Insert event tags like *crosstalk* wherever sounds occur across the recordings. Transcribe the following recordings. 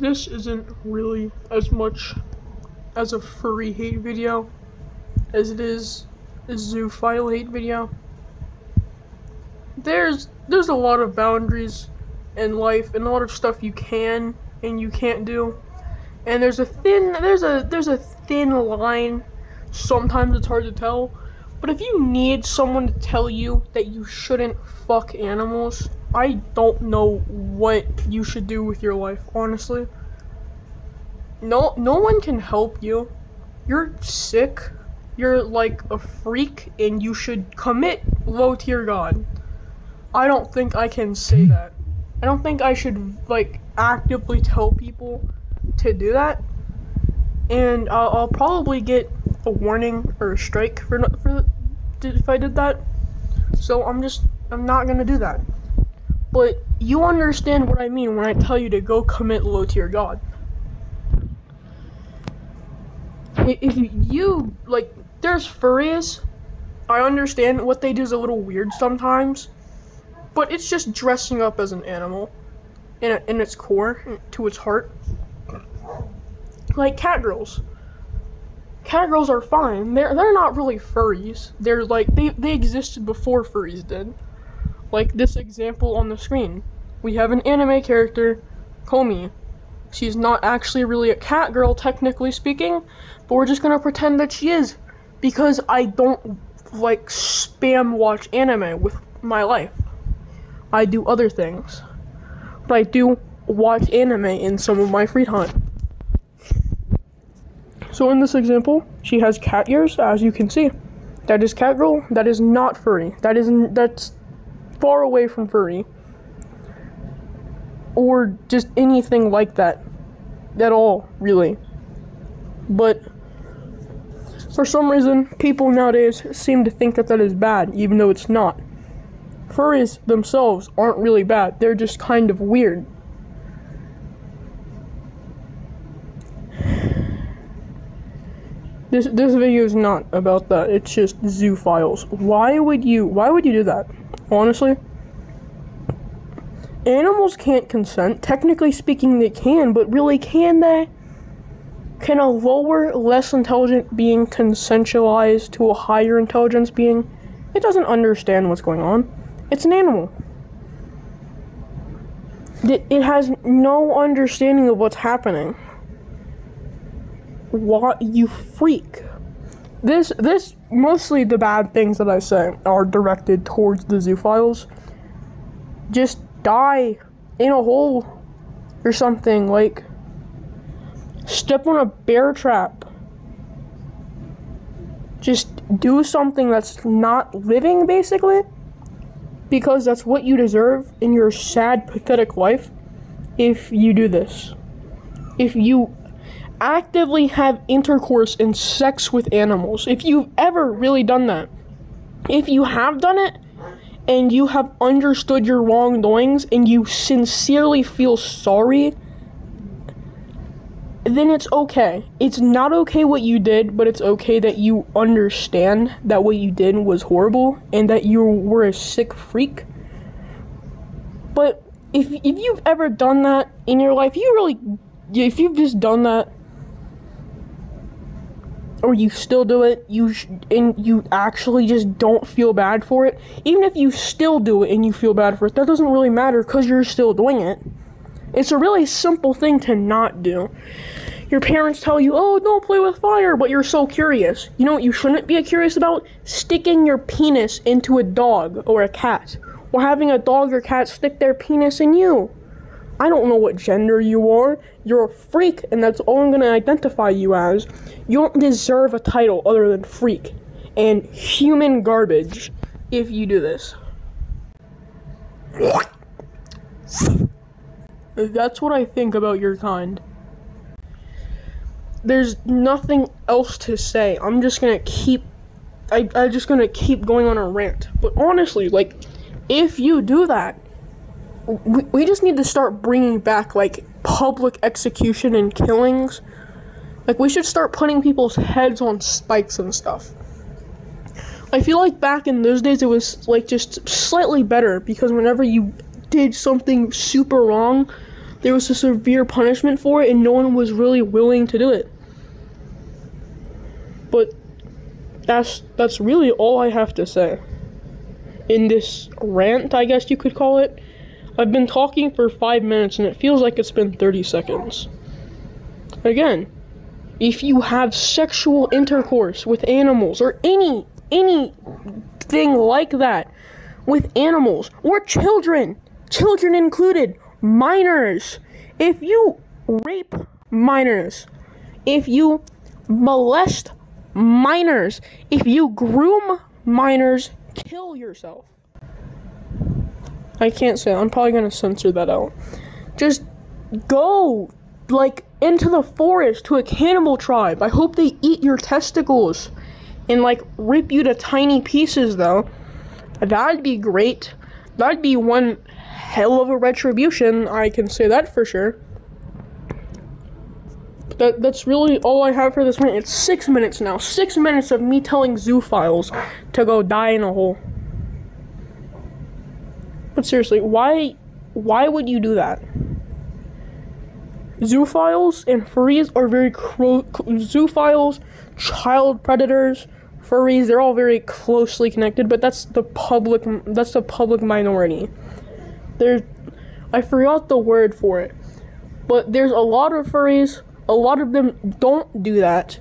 this isn't really as much as a furry hate video as it is a zoophile hate video. There's there's a lot of boundaries in life and a lot of stuff you can and you can't do. And there's a thin there's a there's a thin line. Sometimes it's hard to tell. But if you need someone to tell you that you shouldn't fuck animals, I don't know what you should do with your life, honestly. No no one can help you. You're sick. You're like a freak and you should commit low tier god. I don't think I can say *laughs* that. I don't think I should like actively tell people to do that. And uh, I'll probably get a warning or a strike for for if I did that. So I'm just I'm not gonna do that. But you understand what I mean when I tell you to go commit low tier god. If you like, there's furries. I understand what they do is a little weird sometimes, but it's just dressing up as an animal in, in its core, to its heart. Like cat girls. Cat girls are fine. They're they're not really furries. They're like they they existed before furries did. Like this example on the screen. We have an anime character, Komi. She's not actually really a cat girl, technically speaking, but we're just gonna pretend that she is. Because I don't like spam watch anime with my life. I do other things. But I do watch anime in some of my free time. So in this example, she has cat ears, as you can see. That is cat girl. That is not furry. That is that's far away from furry. Or just anything like that. At all, really. But for some reason, people nowadays seem to think that that is bad, even though it's not. Furries themselves aren't really bad, they're just kind of weird. This this video is not about that. It's just zoophiles. Why would you why would you do that? Honestly? Animals can't consent. Technically speaking they can, but really can they? Can a lower, less intelligent being consensualize to a higher intelligence being? It doesn't understand what's going on. It's an animal. It, has no understanding of what's happening. What you freak. This this mostly the bad things that I say are directed towards the zoophiles. Just die in a hole or something like step on a bear trap. Just do something that's not living basically because that's what you deserve in your sad pathetic life if you do this. If you actively have intercourse and sex with animals. If you've ever really done that, if you have done it and you have understood your wrongdoings and you sincerely feel sorry, then it's okay. It's not okay what you did, but it's okay that you understand that what you did was horrible and that you were a sick freak. But if if you've ever done that in your life, you really if you've just done that or you still do it, you sh- and you actually just don't feel bad for it, even if you still do it and you feel bad for it, that doesn't really matter because you're still doing it. It's a really simple thing to not do. Your parents tell you, oh, don't play with fire, but you're so curious. You know what you shouldn't be curious about? Sticking your penis into a dog or a cat, or having a dog or cat stick their penis in you. I don't know what gender you are. You're a freak, and that's all I'm gonna identify you as. You don't deserve a title other than freak and human garbage if you do this. That's what I think about your kind. There's nothing else to say. I'm just gonna keep. I, I'm just gonna keep going on a rant. But honestly, like, if you do that, we, we just need to start bringing back like public execution and killings. Like we should start putting people's heads on spikes and stuff. I feel like back in those days it was like just slightly better because whenever you did something super wrong, there was a severe punishment for it and no one was really willing to do it. But that's that's really all I have to say. In this rant, I guess you could call it. I've been talking for 5 minutes and it feels like it's been 30 seconds. Again, if you have sexual intercourse with animals or any anything like that with animals or children, children included, minors, if you rape minors, if you molest minors, if you groom minors, kill yourself. I can't say. I'm probably gonna censor that out. Just go like into the forest to a cannibal tribe. I hope they eat your testicles and like rip you to tiny pieces though. That'd be great. That'd be one hell of a retribution, I can say that for sure. That that's really all I have for this minute. It's six minutes now. Six minutes of me telling zoophiles to go die in a hole. But seriously, why why would you do that? Zoophiles and furries are very cro- zoophiles, child predators, furries. They're all very closely connected, but that's the public. That's the public minority. There's, I forgot the word for it, but there's a lot of furries. A lot of them don't do that.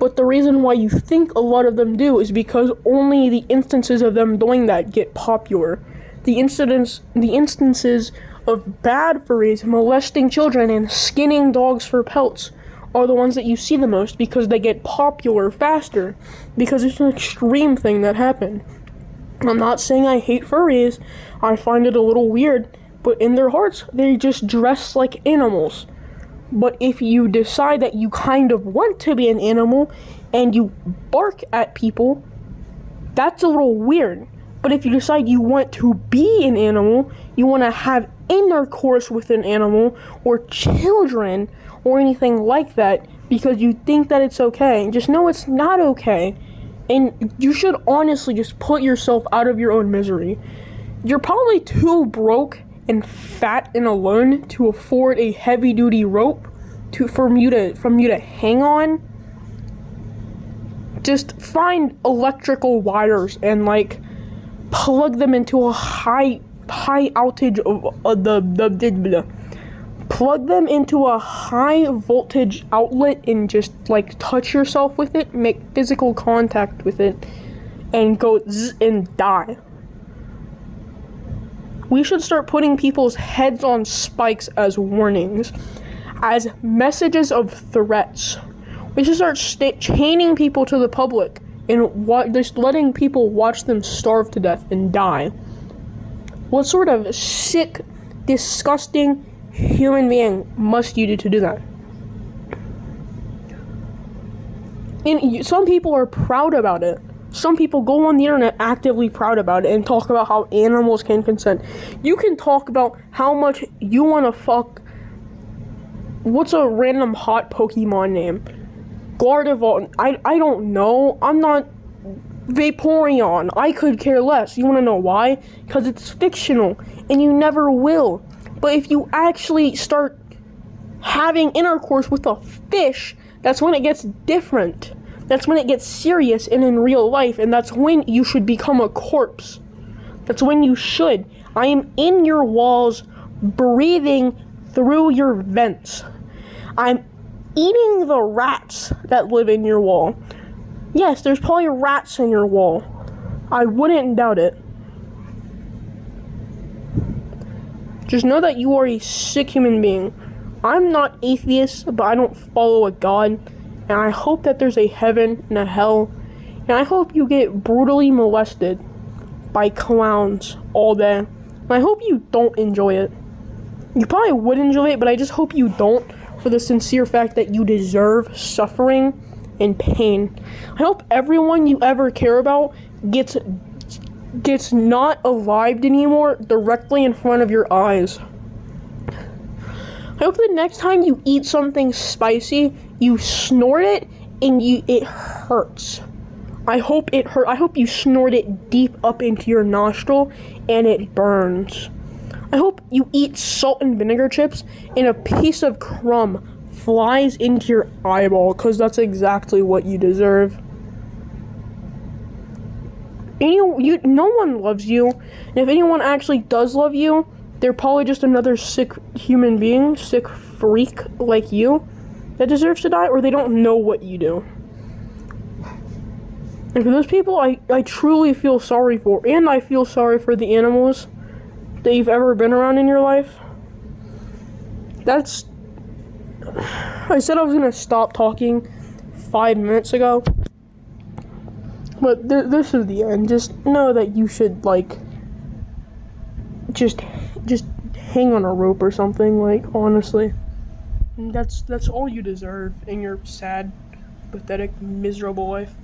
But the reason why you think a lot of them do is because only the instances of them doing that get popular. The incidents, the instances of bad furries molesting children and skinning dogs for pelts are the ones that you see the most because they get popular faster because it's an extreme thing that happened. I'm not saying I hate furries. I find it a little weird, but in their hearts they just dress like animals. But if you decide that you kind of want to be an animal and you bark at people, that's a little weird. But if you decide you want to be an animal, you want to have intercourse with an animal or children or anything like that because you think that it's okay. Just know it's not okay. And you should honestly just put yourself out of your own misery. You're probably too broke and fat and alone to afford a heavy duty rope to from you to from you to hang on. Just find electrical wires and like plug them into a high high outage of uh, the, the, the plug them into a high voltage outlet and just like touch yourself with it, make physical contact with it, and go zzz and die. We should start putting people's heads on spikes as warnings, as messages of threats. We should start sta- chaining people to the public and just letting people watch them starve to death and die. What sort of sick, disgusting human being must you do to do that? And some people are proud about it. Some people go on the internet actively proud about it and talk about how animals can consent. You can talk about how much you want to fuck. What's a random hot Pokemon name? Gardevoir. I, I don't know. I'm not Vaporeon. I could care less. You want to know why? Because it's fictional and you never will. But if you actually start having intercourse with a fish, that's when it gets different. That's when it gets serious and in real life, and that's when you should become a corpse. That's when you should. I am in your walls, breathing through your vents. I'm eating the rats that live in your wall. Yes, there's probably rats in your wall. I wouldn't doubt it. Just know that you are a sick human being. I'm not atheist, but I don't follow a god. And I hope that there's a heaven and a hell. And I hope you get brutally molested by clowns all day. And I hope you don't enjoy it. You probably would enjoy it, but I just hope you don't for the sincere fact that you deserve suffering and pain. I hope everyone you ever care about gets gets not alive anymore directly in front of your eyes. I hope the next time you eat something spicy, you snort it and you it hurts. I hope it hurt. I hope you snort it deep up into your nostril and it burns. I hope you eat salt and vinegar chips and a piece of crumb flies into your eyeball because that's exactly what you deserve. Any, you, no one loves you, and if anyone actually does love you, they're probably just another sick human being, sick freak like you, that deserves to die, or they don't know what you do. And for those people, I, I truly feel sorry for, and I feel sorry for the animals that you've ever been around in your life. That's. I said I was gonna stop talking five minutes ago. But th- this is the end. Just know that you should, like. Just. Just hang on a rope or something, like, honestly. And that's that's all you deserve in your sad, pathetic, miserable life.